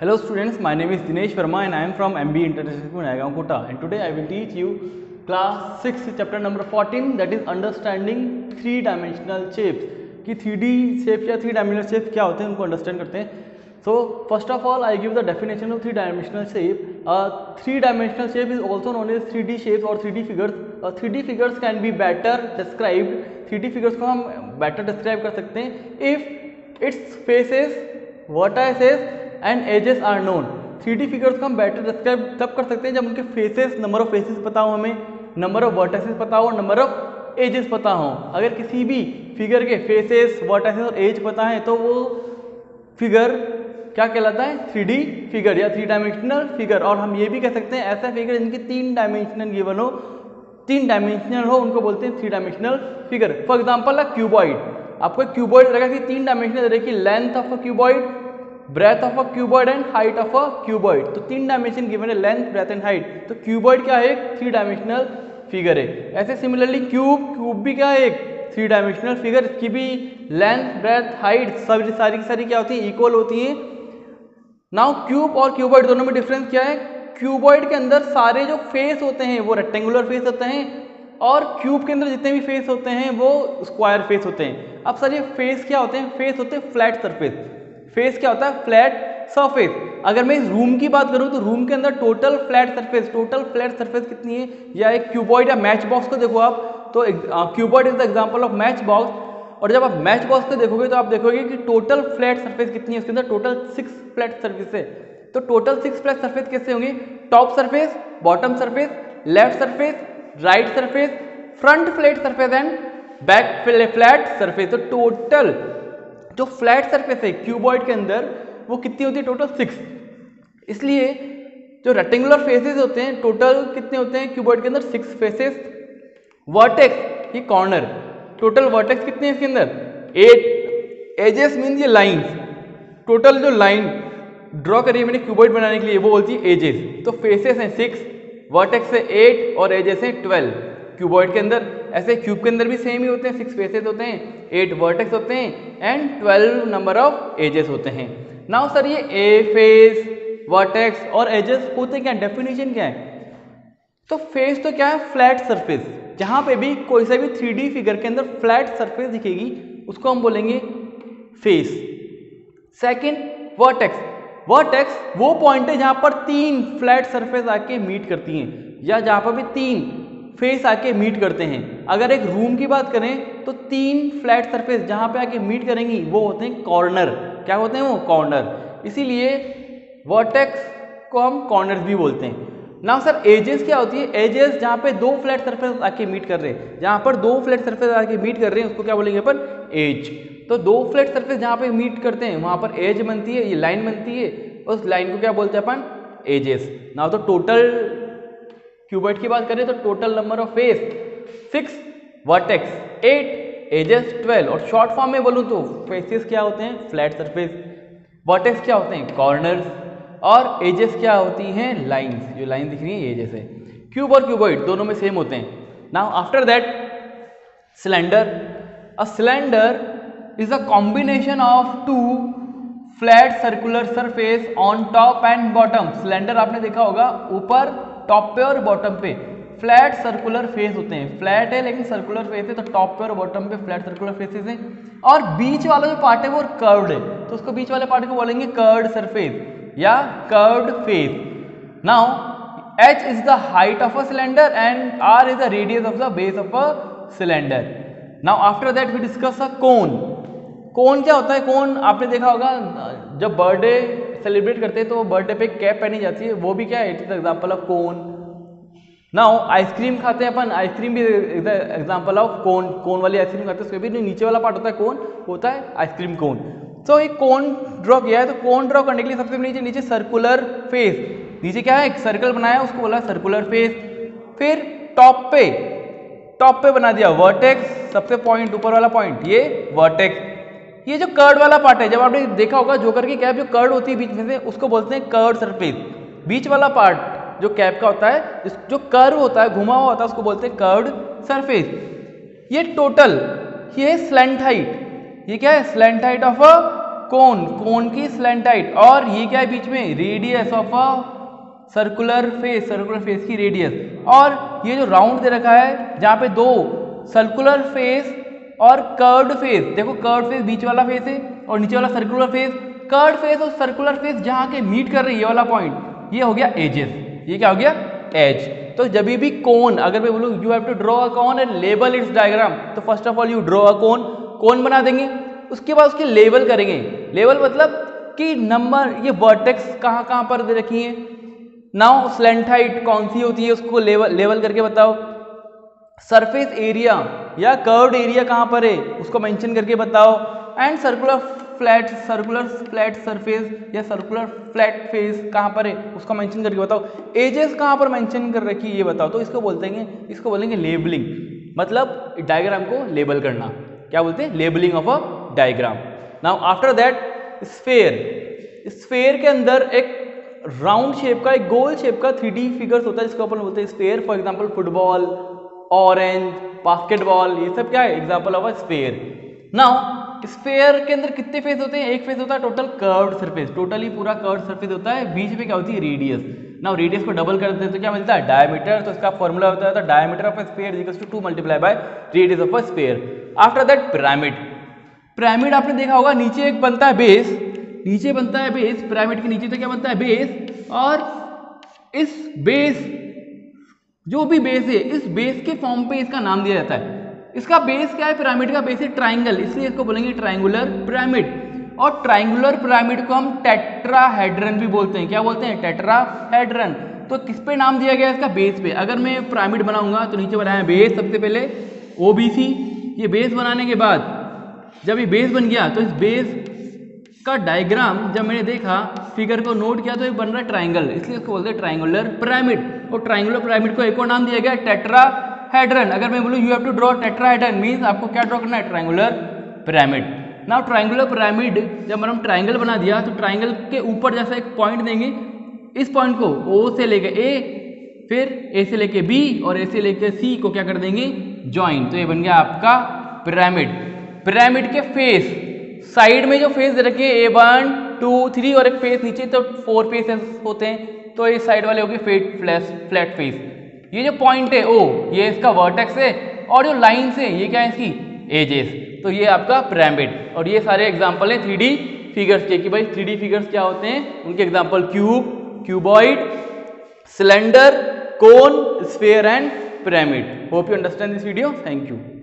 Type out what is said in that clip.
Hello students, my name is Dinesh Verma and I am from MB International School, Naigaon, Kota. And today I will teach you class 6 chapter number 14 that is understanding three dimensional shapes. कि 3D shape या three dimensional shape क्या होते हैं उनको understand करते हैं। So first of all I give the definition of three dimensional shape three dimensional shape is also known as three D shape और three D figures three D figures can be better described three D figures को हम better describe कर सकते हैं if its faces vertices and edges are known three D figures को हम better describe तब कर सकते हैं जब उनके फेसेस नंबर ऑफ़ फेसेस पता हो हमें नंबर ऑफ़ वर्टाइसेस पता हो नंबर ऑफ़ एजेस पता हो। अगर किसी भी फिगर के फेसेस वर्टाइसेस और एज पता है तो वो फिगर क्या कहलाता है? थ्री फिगर या थ्री डायमेंशनल फिगर और हम ये भी कह सकते हैं, ऐसा फिगर जिनकी तीन डायमेंशनल गिवन हो तीन डायमेंशनल हो, उनको बोलते हैं three dimensional figure for example a cuboid आपको क्यूबॉइड लगा कि तीन dimensional length of a cuboid breadth of a cuboid and height of a cuboid तो तीन डायमेंशन गिवन है लेंथ ब्रेथ एंड हाइट तो क्यूबॉइड क्या है? थ्री डायमेंशनल फिगर है। ऐसे सिमिलरली क्यूब क्यूब भी क्या है? एक थ्री डायमेंशनल फिगर इसकी भी लेंथ ब्रेथ हाइट सब सारी की सारी क्या होती है? इक्वल होती है। नाउ क्यूब और क्यूबॉइड दोनों में डिफरेंस क्या है? क्यूबॉइड के अंदर सारे जो फेस होते हैं, वो रेक्टेंगुलर फेस होते हैं और क्यूब के अंदर जितने भी फेस होते हैं, वो स्क्वायर फेस होते हैं। अब सर ये फेस क्या होते हैं? फेस होते हैं फ्लैट सरफेस फेस क्या होता है? फ्लैट सरफेस अगर मैं इस रूम की बात करूँ तो रूम के अंदर total flat surface total flat surface कितनी है? या एक क्यूबॉइड या मैच बॉक्स को देखो आप तो cuboid is the example of match box और जब आप मैच बॉक्स को देखोगे तो आप देखोगे कि टोटल फ्लैट सरफेस कितनी है? उसके अंदर टोटल सिक्स फ्लैट सरफेस है. तो टोटल सिक्स फ्लैट सरफेस कैसे होंगे? Top surface bottom surface left surface right surface front flat surface and back flat surface तो टोटल जो फ्लैट सरफेस है, क्यूबॉइड के अंदर, वो कितनी होती है? टोटल सिक्स इसलिए जो रेक्टेंगुलर फेसेस होते हैं टोटल कितने होते हैं? क्यूबॉइड के अंदर सिक्स फेसेस वर्टेक्स ये कॉर्नर टोटल वर्टेक्स कितने हैं इसके अंदर? एट एजेस मीन ये लाइंस टोटल जो लाइन ड्रॉ करिए मैंने क्यूबॉइड बनाने के लिए, वो बोलती है एजेस तो फेसेस हैं सिक्स वर्टेक्स है एट और एजेस हैं ट्वेल्व क्यूबॉइड के अंदर ऐसे क्यूब के अंदर भी सेम ही होते हैं सिक्स फेसेस होते हैं एट वर्टेक्स होते हैं and twelve number of edges होते हैं। नाउ सर ये ए फेस वर्टेक्स और एजेस होते क्या डेफिनेशन क्या है? तो फेस तो क्या है? फ्लैट सरफेस जहाँ पे भी कोई सा भी थ्री फिगर के अंदर फ्लैट सरफेस दिखेगी, उसको हम बोलेंगे फेस सेकंड वर्टेक्स वर्टेक्स वो पॉइंट है जहाँ पर तीन फ्लैट सरफेस आके मीट करती हैं, या जहाँ पर भी तीन फेस आके मीट करते हैं। अगर एक रूम की बात करें तो तीन फ्लैट सरफेस जहाँ पे आके मीट करेंगी, वो होते हैं कॉर्नर क्या होते हैं वो? कॉर्नर इसीलिए वर्टेक्स को हम कॉर्नर भी बोलते हैं। ना सर एजेस क्या होती है? एजेस जहाँ पे दो फ्लैट सरफेस आके मीट कर रहे हैं। जहाँ पर दो फ्लैट सरफेस आके मीट कर रहे हैं, उसको क्या बोलेंगे अपन? एज तो दो फ्लैट सरफेस जहाँ पे मीट करते हैं, वहाँ पर एज बनती है, ये लाइन बनती है, उस लाइन को क्या बोलते हैं अपन? एजेस ना तो टोटल क्यूबॉइड की बात करें तो total number of face six vertex eight edges twelve और शॉर्ट फॉर्म में बोलूँ तो फेसेस क्या होते हैं? फ्लैट सरफेस वर्टेक्स क्या होते हैं? कॉर्नर्स और एजेस क्या होती हैं? लाइंस जो लाइन दिख रही है एजेस है क्यूब और क्यूबॉइड दोनों में सेम होते हैं. Now after that cylinder a cylinder is a combination of two flat circular surface on top and bottom cylinder आपने देखा होगा, ऊपर टॉप पे और बॉटम पे। फ्लैट सर्कुलर फेस होते हैं। फ्लैट है, लेकिन सर्कुलर फेस है तो टॉप पे और बॉटम पे फ्लैट सर्कुलर फेसेस हैं। और बीच वाला जो पार्ट है, वो कर्व्ड है। तो उसको बीच वाले पार्ट को बोलेंगे कर्व्ड सरफेस या curved face now h is the height of a cylinder and r is the radius of the base of a cylinder. Now, after that, we discuss a cone. Cone क्या होता है? कोन आपने देखा होगा, जब birthday celebrate करते हैं तो बर्थडे पे कैप पहनी जाती है। वो भी क्या है it is example of cone now ice cream खाते हैं अपन आइसक्रीम भी एग्ज़ाम्पल ऑफ़ कोन कोन वाली आइसक्रीम खाते हैं, उसके भी नीचे वाला पार्ट होता है कोन होता है आइसक्रीम कोन तो एक कोन ड्रॉ किया है तो कोन ड्रॉ करने के लिए सबसे नीचे नीचे सर्कुलर फेस नीचे क्या है, एक सर्कल बनाया, उसको बोला सर्कुलर फेस फिर टॉप पे टॉप पे बना दिया वर्टेक्स सबसे पॉइंट ऊपर वाला पॉइंट ये वर्टेक्स ये जो कर्ड वाला पार्ट है, जब आपने देखा होगा, जोकर की कैप जो कर्ड होती है बीच में से, उसको बोलते हैं कर्ड सरफेस बीच वाला पार्ट जो कैप का होता है जो कर्व होता है, घुमा हुआ होता है, उसको बोलते हैं कर्ड सरफेस ये टोटल ये है स्लेंट हाइट ये क्या है? Slant height of a cone cone की स्लेंट हाइट और ये क्या है बीच में? Radius of a circular face circular face की रेडियस और ये जो राउंड दे रखा है, जहाँ पे दो सर्कुलर फेस और कर्व्ड फेस देखो कर्व्ड फेस बीच वाला फेस है और नीचे वाला सर्कुलर फेस कर्व्ड फेस और सर्कुलर फेस जहाँ के मीट कर रही है ये वाला पॉइंट ये हो गया एजेस ये क्या हो गया? एज तो जब भी कोन अगर मैं बोलूँ you have to draw a cone and label its diagram तो first of all you draw a cone cone बना देंगे। उसके बाद उसके लेबल करेंगे। लेवल मतलब कि नंबर ये वर्टेक्स कहाँ कहाँ पर दे रखी है। नाउ स्लेंट हाइट कौन सी होती है उसको लेवल लेवल करके बताओ। सरफेस एरिया या कर्व्ड एरिया कहाँ पर है? उसको मेंशन करके बताओ। And circular flat circular flat surface या सर्कुलर फ्लैट फेस कहाँ पर है? उसको मेंशन करके बताओ। एजेस कहाँ पर मेंशन कर रखी है, ये बताओ। तो इसको बोलते हैं, इसको बोलेंगे लेबलिंग मतलब डायग्राम को लेबल करना। क्या बोलते हैं? Labelling of a diagram now after that sphere sphere के अंदर एक राउंड शेप का, एक गोल शेप का थ्री फिगर्स होता है, जिसको अपन बोलते हैं sphere for example football orange basketball ये सब क्या है? Example of a sphere now sphere के अंदर कितने फेस होते हैं? एक फेस होता है टोटल कर्व्ड सरफेस टोटली पूरा कर्व्ड सरफेस होता है, बीच में क्या होती है? रेडियस नाउ रेडियस को डबल कर देते हैं तो क्या मिलता है? डायमीटर तो इसका फॉर्मूला होता है diameter of a sphere equals to two multiply by radius of a sphere after that pyramid pyramid आपने देखा होगा, नीचे एक बनता है बेस नीचे बनता है बेस पिरामिड के नीचे तो क्या बनता है? बेस और इस बेस जो भी बेस है, इस बेस के फॉर्म पे इसका नाम दिया जाता है। इसका बेस क्या है? पिरामिड का बेस है ट्राइंगल इसलिए इसको बोलेंगे ट्राइंगुलर पिरामिड और ट्राइंगुलर पिरामिड को हम टेट्राहेड्रन भी बोलते हैं। क्या बोलते हैं? टेट्राहेड्रन तो किस पे नाम दिया गया इसका? बेस पे। अगर मैं पिरामिड बनाऊँगा तो नीचे बनाया बेस सबसे पहले ओबीसी ये बेस बनाने के बाद, जब ये बेस बन गया तो इस बेस का डायग्राम जब मैंने देखा फिगर को नोट किया तो ये बन रहा है ट्राइंगल इसलिए इसको बोलते हैं ट्राइंगुलर पिरामिड और ट्राइंगुलर पिरामिड को एक और नाम दिया गया टेट्रा हेड्रन अगर मैं बोलूँ you have to draw tetrahedron means आपको क्या ड्रॉ करना है? Triangular pyramid now triangular pyramid जब हम ट्राइंगल बना दिया तो ट्राइंगल के ऊपर जैसा एक पॉइंट देंगे, इस पॉइंट को ओ से लेके ए फिर ए से लेके बी और ए से लेके सी को क्या कर देंगे? ज्वाइन तो ये बन गया आपका पिरामिड पिरामिड के फेस साइड में जो फेस दे रखे ए वन टू थ्री और एक फेस नीचे तो फोर फेस होते हैं तो ये साइड वाले हो गए फेट फ्लैश फ्लैट फेस ये जो पॉइंट है, ओ, ये इसका वर्टेक्स है, और जो लाइन्स है, ये क्या है इसकी? एजेस तो ये आपका पिरामिड और ये सारे एग्ज़ाम्पल हैं थ्री फिगर्स के, कि भाई थ्री फिगर्स क्या होते हैं? उनके example cube cuboid cylinder cone sphere and pyramid hope you understand this video thank you